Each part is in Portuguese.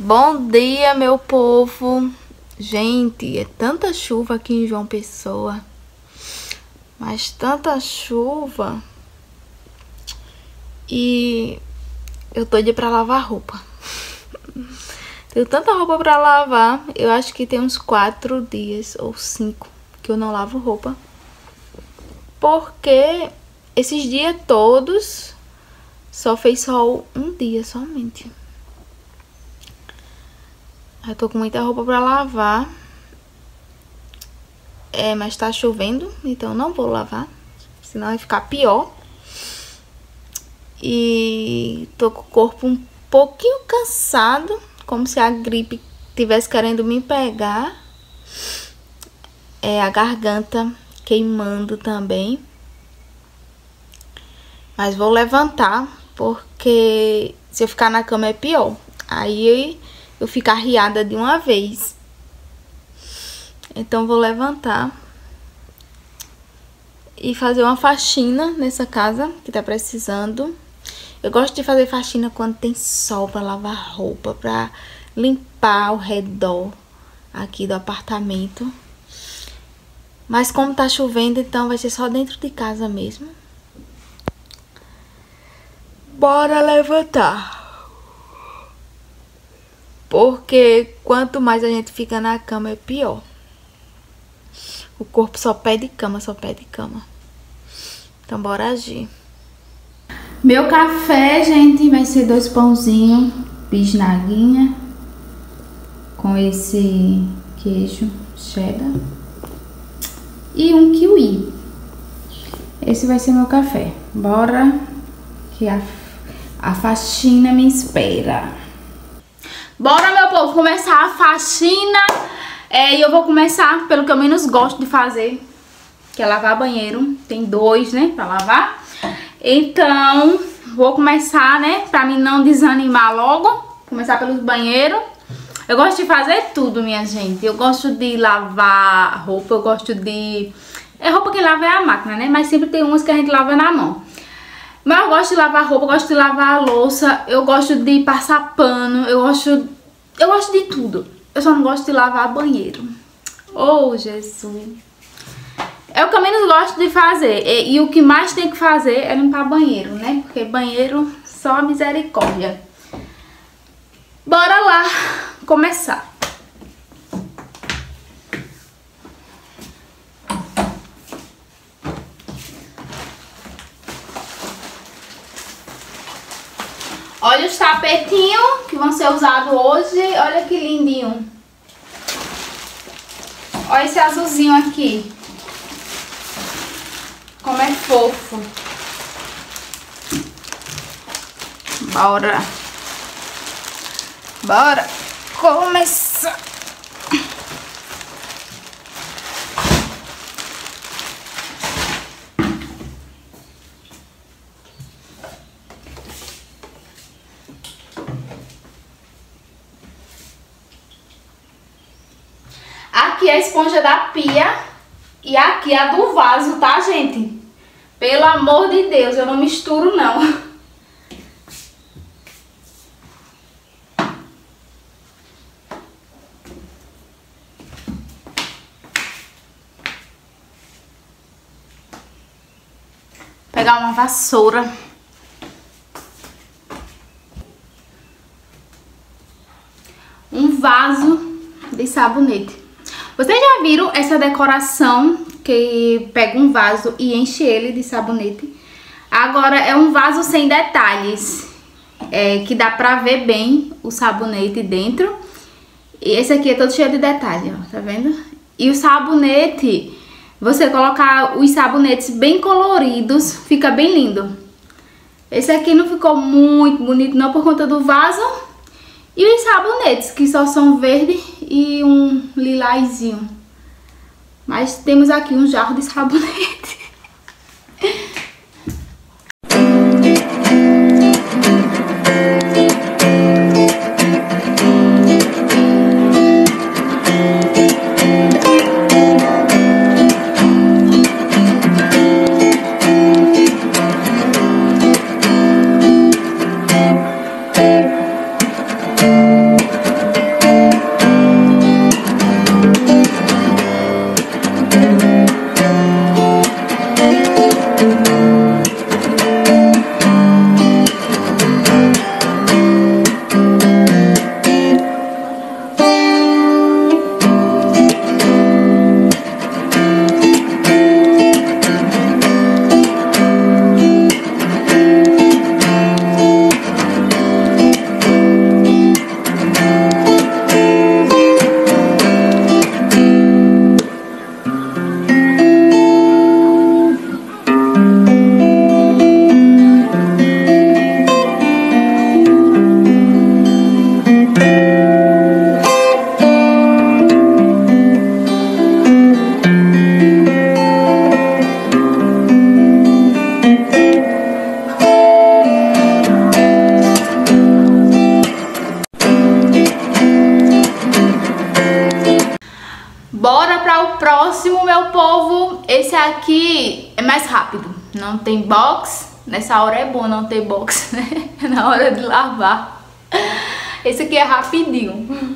Bom dia, meu povo. Gente, é tanta chuva aqui em João Pessoa. Mas tanta chuva. E eu tô de pra lavar roupa. Tenho tanta roupa pra lavar. Eu acho que tem uns quatro dias ou cinco que eu não lavo roupa. Porque esses dias todos só fez sol um dia somente. Eu tô com muita roupa pra lavar. É, mas tá chovendo, então não vou lavar. Senão vai ficar pior. E tô com o corpo um pouquinho cansado. Como se a gripe tivesse querendo me pegar. É, a garganta queimando também. Mas vou levantar, porque se eu ficar na cama é pior. Aí eu ficar riada de uma vez. Então vou levantar e fazer uma faxina nessa casa que tá precisando. Eu gosto de fazer faxina quando tem sol para lavar roupa, para limpar ao redor aqui do apartamento. Mas como tá chovendo, então vai ser só dentro de casa mesmo. Bora levantar. Porque quanto mais a gente fica na cama, é pior. O corpo só pede cama, só pede cama. Então, bora agir. Meu café, gente, vai ser dois pãozinhos, bisnaguinha, com esse queijo cheddar e um kiwi. Esse vai ser meu café. Bora, que a, a faxina me espera. Bora, meu povo, começar a faxina. É, e eu vou começar pelo que eu menos gosto de fazer, que é lavar banheiro. Tem dois, né, pra lavar. Então, vou começar, né, pra mim não desanimar logo. Começar pelos banheiros. Eu gosto de fazer tudo, minha gente. Eu gosto de lavar roupa, eu gosto de... É roupa que lava é a máquina, né? Mas sempre tem umas que a gente lava na mão. Mas eu gosto de lavar roupa, eu gosto de lavar a louça, eu gosto de passar pano, eu gosto... Eu gosto de tudo. Eu só não gosto de lavar banheiro. Oh, Jesus. É o que eu menos gosto de fazer. E, e o que mais tem que fazer é limpar banheiro, né? Porque banheiro só misericórdia. Bora lá começar. Tapetinhos que vão ser usados hoje. Olha que lindinho. Olha esse azulzinho aqui. Como é fofo. Bora. Bora começar. Aqui é a esponja da pia e aqui a do vaso, tá, gente? Pelo amor de Deus, eu não misturo, não. Pegar uma vassoura. Um vaso de sabonete. Vocês já viram essa decoração que pega um vaso e enche ele de sabonete? Agora é um vaso sem detalhes, é, que dá pra ver bem o sabonete dentro. E esse aqui é todo cheio de detalhes, ó, tá vendo? E o sabonete, você colocar os sabonetes bem coloridos, fica bem lindo. Esse aqui não ficou muito bonito não por conta do vaso, e os sabonetes, que só são verde e um lilazinho. Mas temos aqui um jarro de sabonete. aqui é mais rápido. Não tem box. Nessa hora é bom não ter box, né? Na hora de lavar. Esse aqui é rapidinho.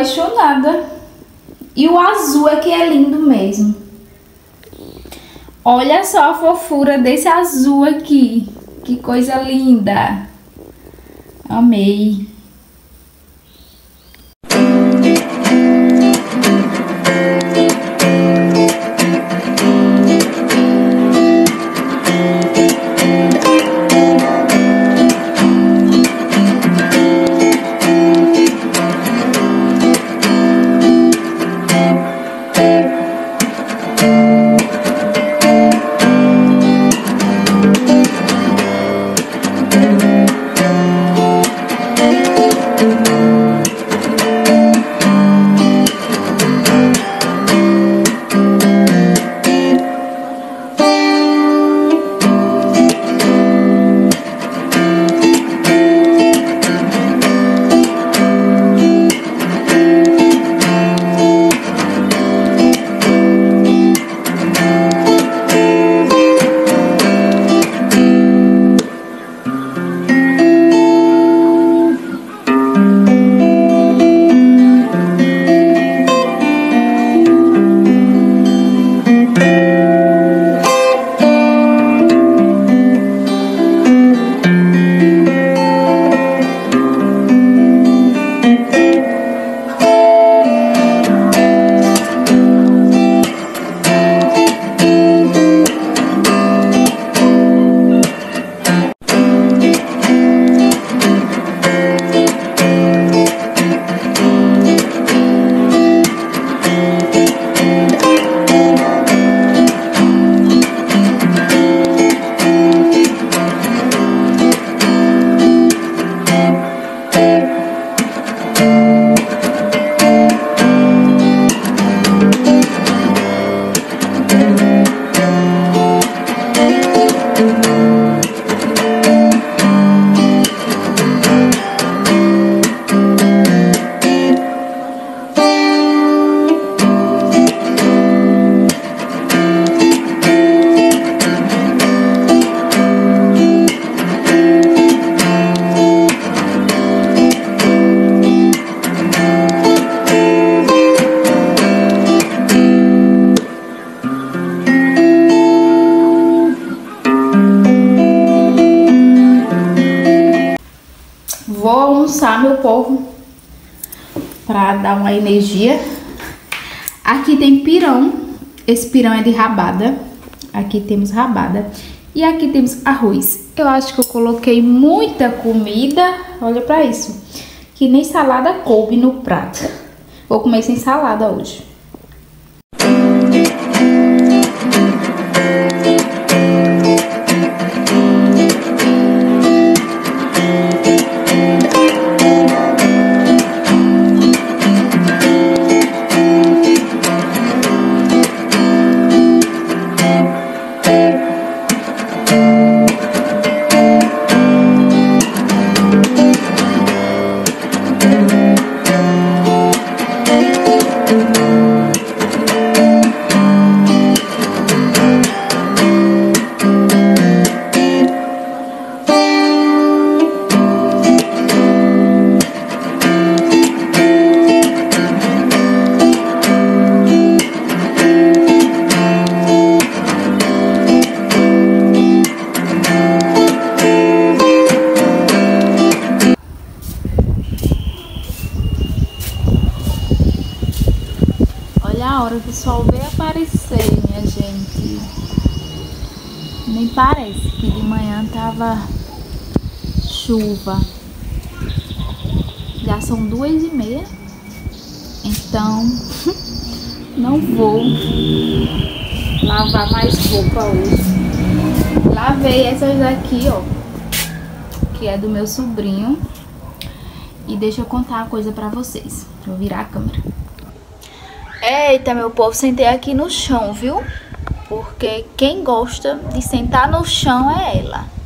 Apaixonada. E o azul é que é lindo mesmo. Olha só a fofura desse azul aqui. Que coisa linda. Amei. Almoçar, meu povo, para dar uma energia. Aqui tem pirão, esse pirão é de rabada. Aqui temos rabada. E aqui temos arroz. Eu acho que eu coloquei muita comida, olha pra isso. Que nem salada coube no prato. Vou comer sem salada hoje. Tava chuva. Já são duas e meia. Então, não vou lavar mais roupa hoje. Lavei essas daqui, ó. Que é do meu sobrinho. E deixa eu contar uma coisa pra vocês. Vou virar a câmera. Eita, meu povo, sentei aqui no chão, viu? Porque quem gosta de sentar no chão é ela.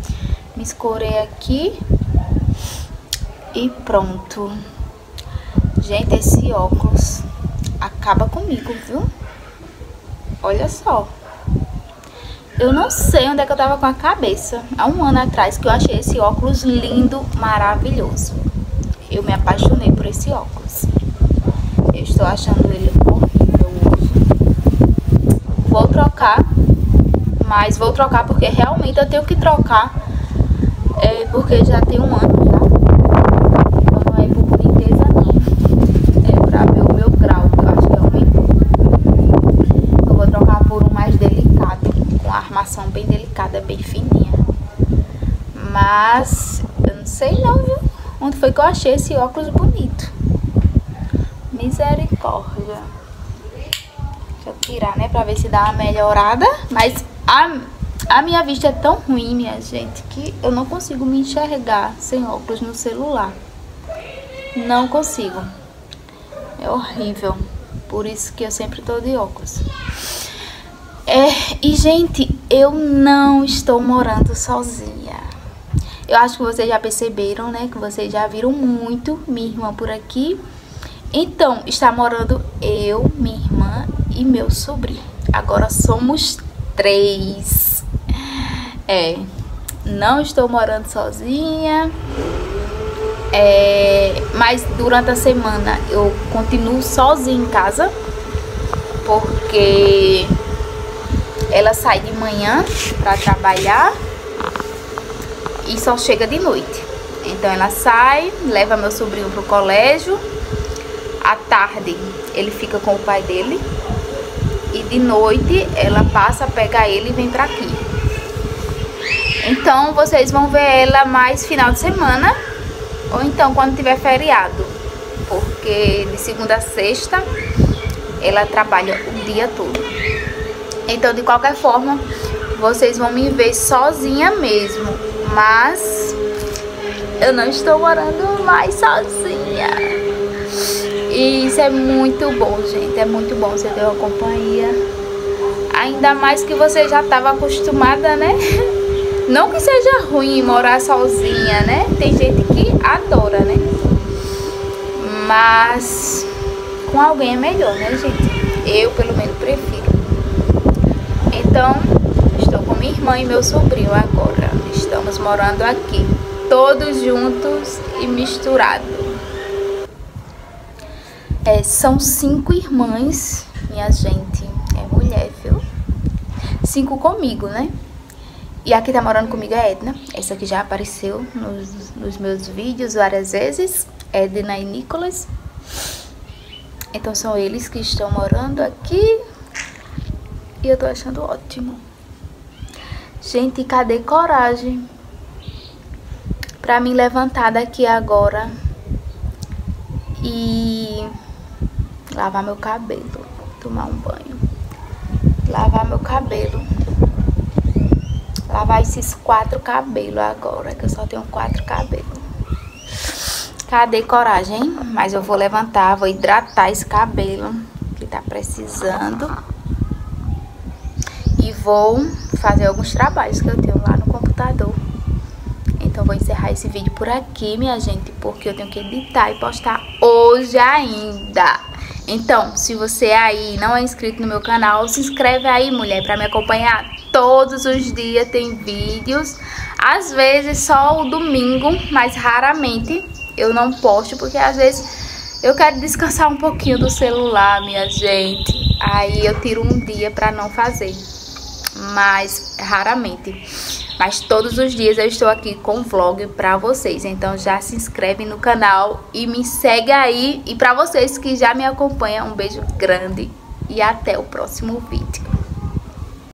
Me escorei aqui. E pronto. Gente, esse óculos acaba comigo, viu? Olha só. Eu não sei onde é que eu tava com a cabeça. Há um ano atrás que eu achei esse óculos lindo, maravilhoso eu me apaixonei por esse óculos. Eu estou achando ele horrível. Vou trocar, mas vou trocar porque realmente eu tenho que trocar. É, porque já tem um ano já. Então não é por boniteza não. É pra ver o meu grau, que eu acho que aumentou. Eu vou trocar por um mais delicado, com a armação bem delicada, bem fininha. Mas eu não sei não, viu? Onde foi que eu achei esse óculos bonito? Misericórdia. Deixa eu tirar, né? Pra ver se dá uma melhorada. Mas a, a minha vista é tão ruim, minha gente, que eu não consigo me enxergar sem óculos no celular. Não consigo. É horrível. Por isso que eu sempre tô de óculos. É, e, gente, eu não estou morando sozinha. Eu acho que vocês já perceberam, né? Que vocês já viram muito minha irmã por aqui. Então, está morando eu, minha irmã e meu sobrinho. Agora somos três. É, não estou morando sozinha. É, mas durante a semana eu continuo sozinha em casa. Porque ela sai de manhã para trabalhar e só chega de noite. Então ela sai, leva meu sobrinho pro colégio. À tarde ele fica com o pai dele. E de noite ela passa, pega ele e vem pra aqui. Então vocês vão ver ela mais final de semana. Ou então quando tiver feriado. Porque de segunda a sexta ela trabalha o dia todo. Então de qualquer forma vocês vão me ver sozinha mesmo mas eu não estou morando mais sozinha. E isso é muito bom, gente. É muito bom você ter uma companhia. Ainda mais que você já estava acostumada, né? Não que seja ruim morar sozinha, né? Tem gente que adora, né? Mas com alguém é melhor, né, gente? Eu, pelo menos, prefiro. Então, estou com minha irmã e meu sobrinho agora. Estamos morando aqui, todos juntos e misturados. É, são cinco irmãs, minha gente. É mulher, viu? Cinco comigo, né? E aqui tá morando comigo a Edna. Essa aqui já apareceu nos, nos meus vídeos várias vezes. Edna e Nicolas. Então são eles que estão morando aqui. E eu tô achando ótimo. Gente, cadê coragem pra me levantar daqui agora e lavar meu cabelo, tomar um banho, lavar meu cabelo, lavar esses quatro cabelos agora, que eu só tenho quatro cabelos. Cadê coragem, hein? Mas eu vou levantar, vou hidratar esse cabelo que tá precisando e vou fazer alguns trabalhos que eu tenho lá no computador. Então vou encerrar esse vídeo por aqui, minha gente, porque eu tenho que editar e postar hoje ainda. Então, se você aí não é inscrito no meu canal, se inscreve aí, mulher, pra me acompanhar todos os dias. Tem vídeos, às vezes só o domingo, mas raramente eu não posto, porque às vezes eu quero descansar um pouquinho do celular, minha gente. Aí eu tiro um dia pra não fazer mas raramente. Mas todos os dias eu estou aqui com vlog pra vocês. Então já se inscreve no canal e me segue aí. E pra vocês que já me acompanham, um beijo grande. e até o próximo vídeo.